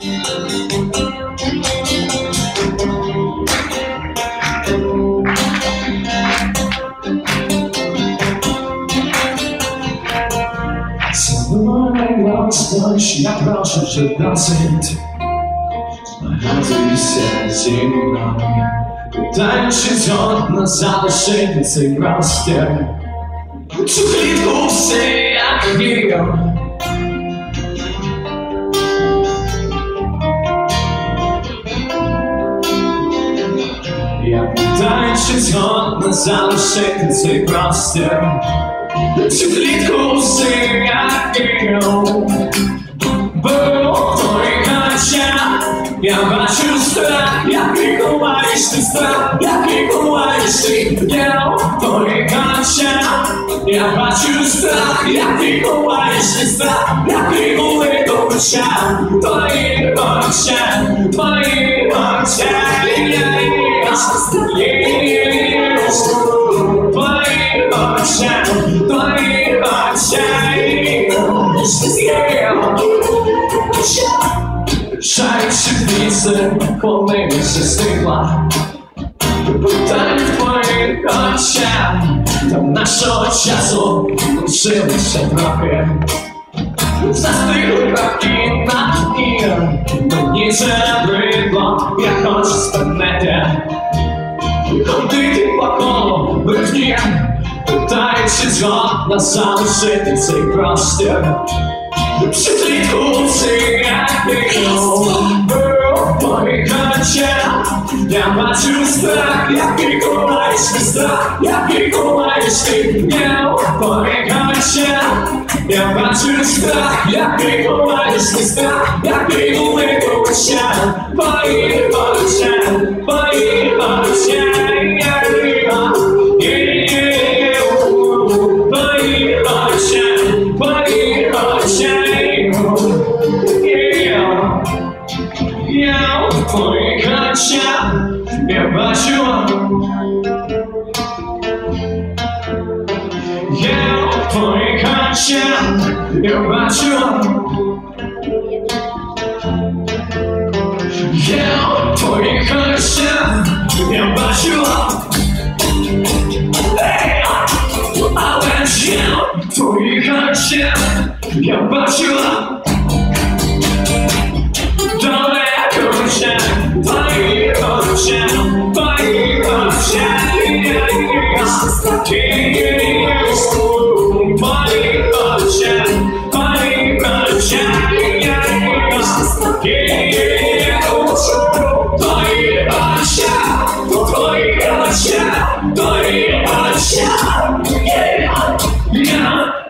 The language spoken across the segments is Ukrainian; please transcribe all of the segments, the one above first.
Знаешь, я прошу вже досить Нагадуйся зі мною Питаючи згодно залишити цей простір Цю клітку все як вірю Я питаючи згодно залишити цей простір. Цю клітку як вірю Бо твої очах я бачу страх, який ховаєш ти страх, який ховаєш ти. В твоїх очах я бачу страх, який ховаєш ти страх, були до очах, твої очах, твої очах, Шаючи віце, коли все стигла Питання в твоїх очах Там нашого часу лишилося трохи Застигли роки на ір Мені це набридло, я хочу спинити Ходити по колу брехні Питаючи згодна залишити цей простір клітку цигарів Твоїх Я бачу страх, який ховаєш ти страх, який ховаєш ти гнів очах Я бачу страх, який ховаєш ти страх, який були в очах Твоїх я бачу Я в твоїх очах я бачу Я в твоїх очах я бачу Але ж я в твоїх очах я бачу Далеко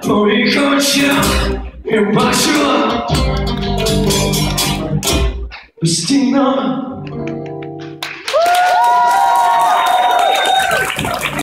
твоїх очах я бачила. Постійно